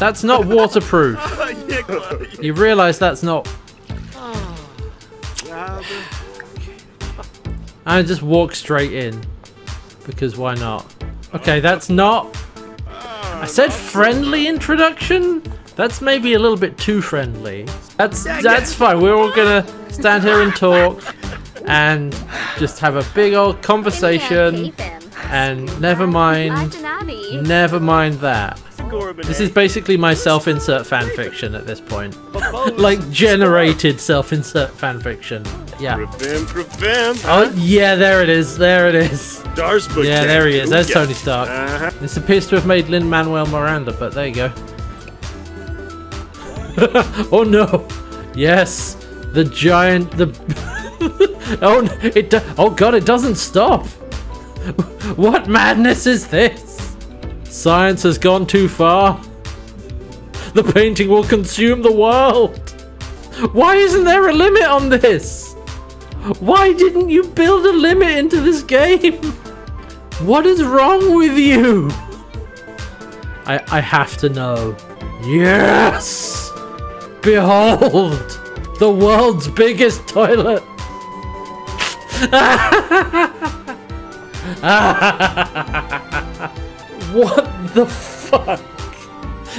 That's not waterproof. You realize that's not... I just walk straight in. Because why not? Okay, that's not... I said friendly introduction? That's maybe a little bit too friendly. That's that's fine. We're all gonna stand here and talk and just have a big old conversation and never mind never mind that. This is basically my self-insert fanfiction at this point. like generated self-insert fanfiction. Yeah. Prevent, prevent. Oh yeah, there it is. There it is. Yeah, there he is. There's Tony Stark. Uh-huh. This appears to have made Lin Manuel Miranda, but there you go. oh no! Yes, the giant. The oh it. Oh god, it doesn't stop. What madness is this? Science has gone too far. The painting will consume the world. Why isn't there a limit on this? Why didn't you build a limit into this game? What is wrong with you? I I have to know. Yes! Behold! The world's biggest toilet! what the fuck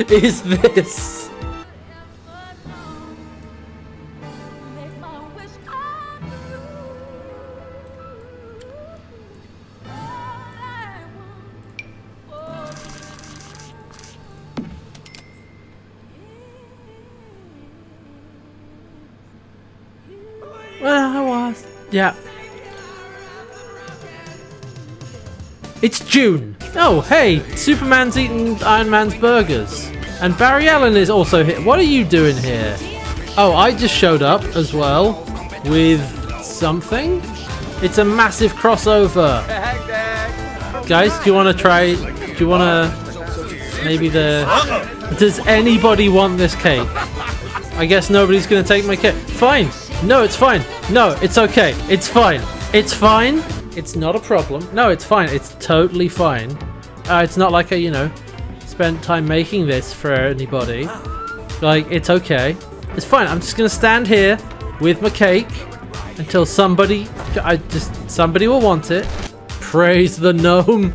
is this? Well, I was. Yeah. It's June. Oh, hey, Superman's eating Iron Man's burgers. And Barry Allen is also here. What are you doing here? Oh, I just showed up as well with something. It's a massive crossover. Guys, do you want to try? Do you want to? Maybe the. Does anybody want this cake? I guess nobody's gonna take my cake. Fine. No, it's fine. No, it's okay. It's fine. It's fine. It's not a problem. No, it's fine. It's totally fine. Uh, it's not like I, you know, spent time making this for anybody. Like, it's okay. It's fine. I'm just gonna stand here with my cake until somebody, I just, somebody will want it. Praise the gnome.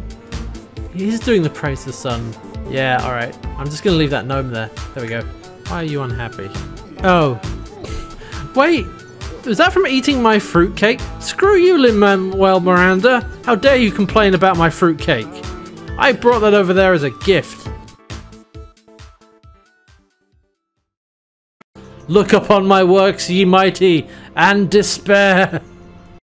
He's doing the praise the sun. Yeah, alright. I'm just gonna leave that gnome there. There we go. Why are you unhappy? Oh. Wait! Was that from eating my fruitcake? Screw you, Lin-Manuel Miranda! How dare you complain about my fruitcake? I brought that over there as a gift. Look upon my works, ye mighty, and despair!